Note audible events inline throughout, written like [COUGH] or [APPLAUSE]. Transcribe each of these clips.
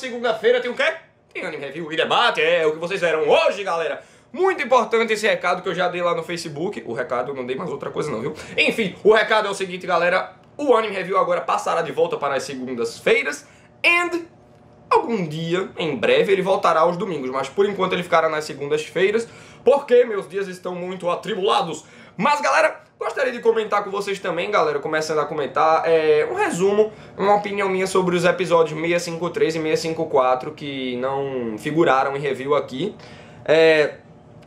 segunda-feira tem o quê? Tem anime review e debate, é o que vocês verão hoje, galera. Muito importante esse recado que eu já dei lá no Facebook. O recado, não dei mais outra coisa não, viu? Enfim, o recado é o seguinte, galera. O Anime Review agora passará de volta para as segundas-feiras. And algum dia, em breve, ele voltará aos domingos. Mas por enquanto ele ficará nas segundas-feiras. Porque meus dias estão muito atribulados. Mas, galera, gostaria de comentar com vocês também, galera, começando a comentar, é, um resumo, uma opinião minha sobre os episódios 653 e 654 que não figuraram em review aqui. É,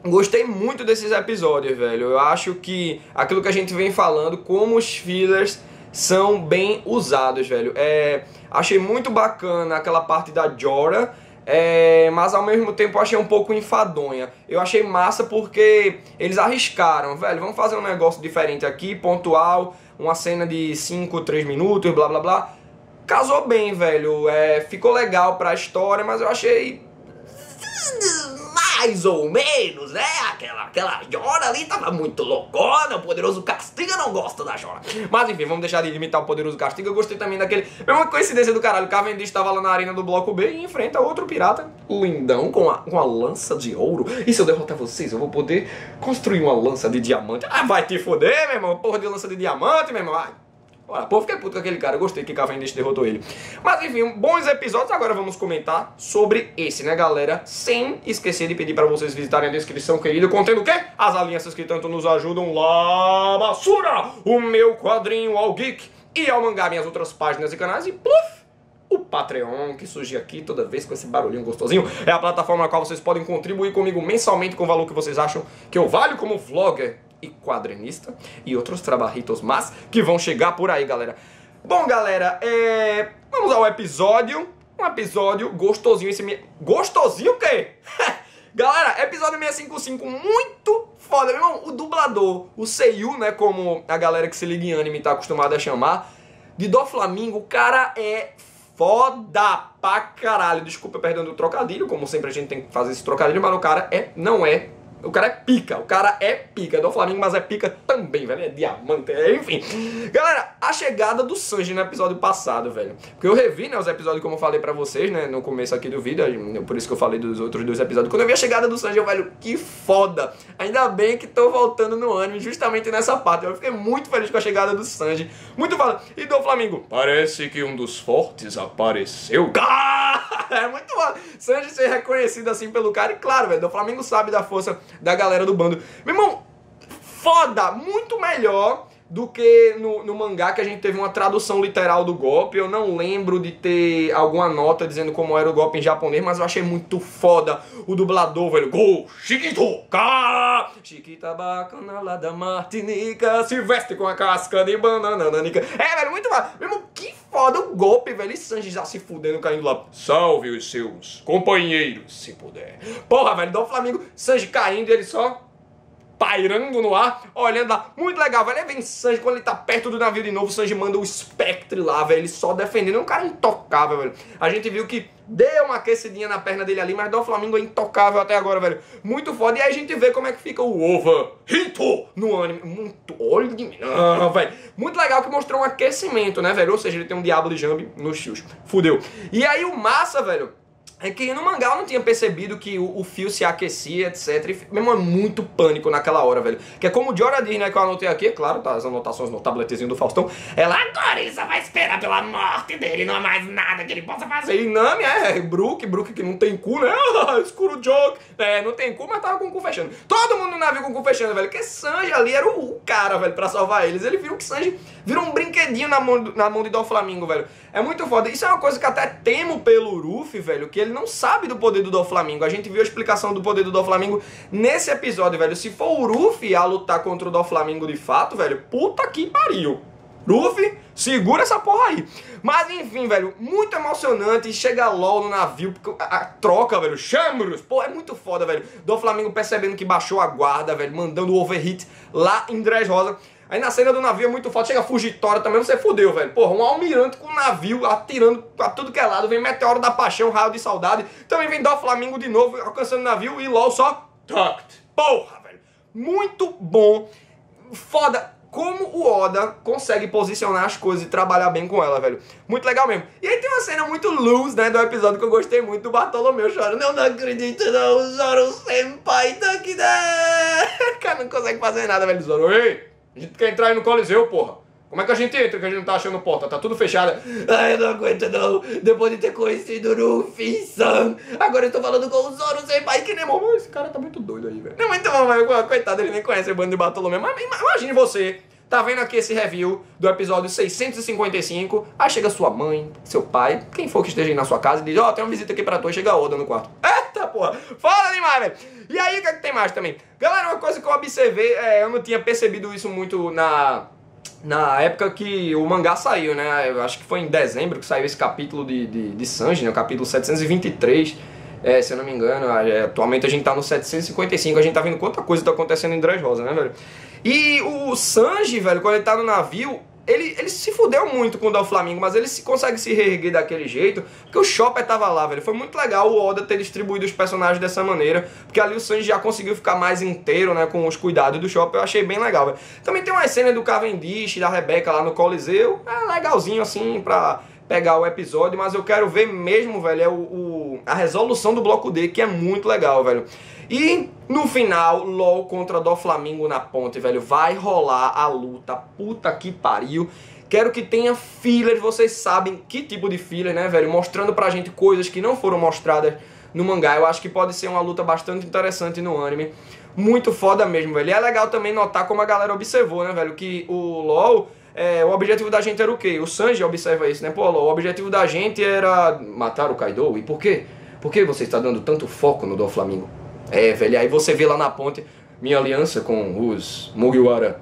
Gostei muito desses episódios, velho. Eu acho que aquilo que a gente vem falando, como os fillers são bem usados, velho. É, achei muito bacana aquela parte da Jora, é, mas ao mesmo tempo achei um pouco enfadonha. Eu achei massa porque eles arriscaram, velho. Vamos fazer um negócio diferente aqui, pontual, uma cena de 5, 3 minutos, blá blá blá. Casou bem, velho. É, ficou legal pra história, mas eu achei mais ou menos, né? Aquela, aquela Jora ali tava muito loucona, o Poderoso Castiga não gosta da Jora. Mas enfim, vamos deixar de limitar o Poderoso Castiga. Eu gostei também daquele... Mesma coincidência do caralho, o Cavendish tava lá na arena do Bloco B e enfrenta outro pirata lindão com a, com a lança de ouro. E se eu derrotar vocês, eu vou poder construir uma lança de diamante. Ah, vai te foder, meu irmão. Porra de lança de diamante, meu irmão. Ai. Olha, pô, fiquei puto com aquele cara, gostei que Cavendish derrotou ele. Mas enfim, bons episódios, agora vamos comentar sobre esse, né, galera? Sem esquecer de pedir para vocês visitarem a descrição, querida, contendo o quê? As alianças que tanto nos ajudam lá, Basura, o meu quadrinho ao Geek e ao mangá, minhas outras páginas e canais, e pluf! O Patreon, que surge aqui toda vez com esse barulhinho gostosinho, é a plataforma na qual vocês podem contribuir comigo mensalmente com o valor que vocês acham que eu valho como vlogger e quadrinista e outros trabalhitos mas que vão chegar por aí, galera. Bom, galera, é... vamos ao episódio. Um episódio gostosinho. Esse. Gostosinho o quê? [LAUGHS] galera, episódio 655, muito foda, meu irmão. O dublador, o Seiyu, né, como a galera que se liga em anime tá acostumada a chamar, de Do Flamingo, o cara é foda pra caralho. Desculpa, perdão do trocadilho, como sempre a gente tem que fazer esse trocadilho, mas o cara é, não é o cara é pica, o cara é pica. É do Flamengo, mas é pica também, velho. É diamante, é, enfim. Galera, a chegada do Sanji no episódio passado, velho. Porque eu revi, né, os episódios como eu falei pra vocês, né, no começo aqui do vídeo. Por isso que eu falei dos outros dois episódios. Quando eu vi a chegada do Sanji, eu, velho, que foda. Ainda bem que tô voltando no anime justamente nessa parte. Eu fiquei muito feliz com a chegada do Sanji. Muito foda. E do Flamengo, parece que um dos fortes apareceu. [LAUGHS] É muito foda. Sanji ser reconhecido assim pelo cara. E claro, velho, do Flamengo sabe da força da galera do bando. Meu irmão, foda, muito melhor do que no, no, mangá que a gente teve uma tradução literal do golpe. Eu não lembro de ter alguma nota dizendo como era o golpe em japonês, mas eu achei muito foda o dublador, velho. Go, Chiquito, ka! Chiquita bacana lá da Martinica, se veste com a casca de banana nanica. É, velho, muito foda. Foda o golpe, velho. E Sanji já se fudendo, caindo lá. Salve os seus companheiros, se puder. Porra, velho, do Flamengo, Sanji caindo e ele só pairando no ar, olhando lá. Muito legal, velho. Aí vem Sanji, quando ele tá perto do navio de novo, o Sanji manda o Spectre lá, velho. Ele só defendendo. É um cara intocável, velho. A gente viu que deu uma aquecidinha na perna dele ali, mas do Flamengo é intocável até agora, velho. Muito foda. E aí a gente vê como é que fica o Ova Hito no anime. Muito. Olha, não, velho. Muito legal que mostrou um aquecimento, né, velho? Ou seja, ele tem um Diablo Jump nos fios. Fudeu. E aí o massa, velho é que no mangá eu não tinha percebido que o, o fio se aquecia, etc. E mesmo é muito pânico naquela hora, velho. Que é como o Jora diz, né, que eu anotei aqui, é claro, tá as anotações no tabletezinho do Faustão. Ela agora ele só vai esperar pela morte dele, não há mais nada que ele possa fazer. E Nami é Brook, Brook que não tem cu, né? [LAUGHS] Escuro joke. É, não tem cu, mas tava com o cu fechando. Todo mundo no navio com o cu fechando, velho. Que Sanji ali era o, o cara, velho, pra salvar eles. Ele viu que Sanji virou um brinquedinho na mão, na mão de Doflamingo, velho. É muito foda. Isso é uma coisa que até temo pelo Ruffy, velho, que ele não sabe do poder do Doflamingo. A gente viu a explicação do poder do Doflamingo nesse episódio, velho. Se for o Ruffy a lutar contra o Doflamingo de fato, velho, puta que pariu. Ruffy, segura essa porra aí. Mas enfim, velho, muito emocionante. Chega LOL no navio, a, troca, velho. Chamros, pô, é muito foda, velho. Do Flamengo percebendo que baixou a guarda, velho, mandando o overhit lá em Dressrosa. Aí na cena do navio é muito foda, chega Fugitória também, você fudeu, velho. Porra, um almirante com um navio atirando pra tudo que é lado, vem Meteoro da Paixão, Raio de Saudade, também vem Dó Flamingo de novo, alcançando o navio e LOL só tucked. Porra, velho. Muito bom. Foda como o Oda consegue posicionar as coisas e trabalhar bem com ela, velho. Muito legal mesmo. E aí tem uma cena muito luz, né, do episódio que eu gostei muito do Bartolomeu chorando. Eu não acredito não, Zoro Senpai tá aqui, né? Cara não consegue fazer nada, velho. Zoro, ei, a gente quer entrar aí no Coliseu, porra. Como é que a gente entra que a gente não tá achando porta? Tá tudo fechado. Ai, eu não aguento não. Depois de ter conhecido o Luffy-san. Agora eu tô falando com o Zoro Senpai que nem... Mano, esse cara tá muito doido aí, velho. Não, muito bom, velho. Coitado, ele nem conhece o bando de Bartolomeu. Mas imagine você Tá vendo aqui esse review do episódio 655. Aí chega sua mãe, seu pai, quem for que esteja aí na sua casa e diz: Ó, oh, tem uma visita aqui pra tu. E chega a Oda no quarto. Eita porra! Fala demais, velho! E aí, o que, é que tem mais também? Galera, uma coisa que eu observei, é, eu não tinha percebido isso muito na na época que o mangá saiu, né? Eu acho que foi em dezembro que saiu esse capítulo de, de, de Sanji, né? O capítulo 723. É, se eu não me engano, é, atualmente a gente tá no 755, a gente tá vendo quanta coisa tá acontecendo em Dressrosa, né, velho? E o Sanji, velho, quando ele tá no navio, ele, ele se fudeu muito com o Flamengo, mas ele se, consegue se reerguer daquele jeito, porque o Chopper tava lá, velho. Foi muito legal o Oda ter distribuído os personagens dessa maneira, porque ali o Sanji já conseguiu ficar mais inteiro, né, com os cuidados do Chopper. Eu achei bem legal, velho. Também tem uma cena do Cavendish, da Rebeca lá no Coliseu, é legalzinho assim pra pegar o episódio, mas eu quero ver mesmo, velho, é o, o, a resolução do bloco D, que é muito legal, velho. E no final, LOL contra do Flamengo na ponte, velho, vai rolar a luta. Puta que pariu. Quero que tenha fillers, vocês sabem que tipo de filler, né, velho? Mostrando pra gente coisas que não foram mostradas no mangá. Eu acho que pode ser uma luta bastante interessante no anime. Muito foda mesmo, velho. E é legal também notar como a galera observou, né, velho? Que o LoL é, o objetivo da gente era o quê? O Sanji observa isso, né? Pô, o objetivo da gente era matar o Kaido. E por quê? Por que você está dando tanto foco no do Flamengo? É, velho, aí você vê lá na ponte, minha aliança com os Mugiwara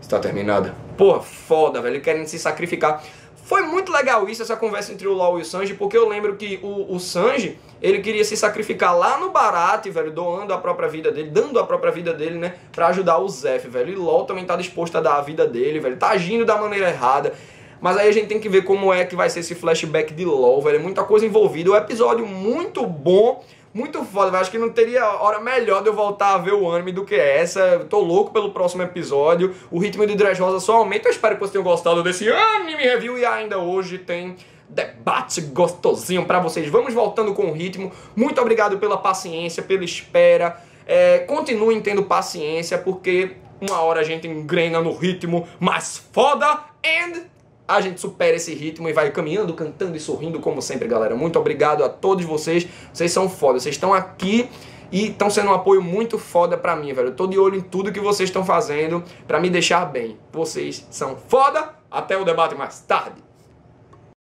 está terminada. Porra, foda, velho, querendo se sacrificar. Foi muito legal isso, essa conversa entre o LoL e o Sanji, porque eu lembro que o, o Sanji, ele queria se sacrificar lá no Barate, velho, doando a própria vida dele, dando a própria vida dele, né, pra ajudar o Zef, velho. E LoL também tá disposto a dar a vida dele, velho, tá agindo da maneira errada. Mas aí a gente tem que ver como é que vai ser esse flashback de LoL, velho. Muita coisa envolvida. O episódio muito bom muito foda. Acho que não teria hora melhor de eu voltar a ver o anime do que essa. Tô louco pelo próximo episódio. O ritmo de Dressrosa só aumenta. Eu espero que vocês tenham gostado desse anime review. E ainda hoje tem debate gostosinho para vocês. Vamos voltando com o ritmo. Muito obrigado pela paciência, pela espera. É, continuem tendo paciência, porque uma hora a gente engrena no ritmo mais foda. And a gente supera esse ritmo e vai caminhando, cantando e sorrindo como sempre, galera. Muito obrigado a todos vocês. Vocês são foda. Vocês estão aqui e estão sendo um apoio muito foda pra mim, velho. Eu tô de olho em tudo que vocês estão fazendo para me deixar bem. Vocês são foda. Até o debate mais tarde.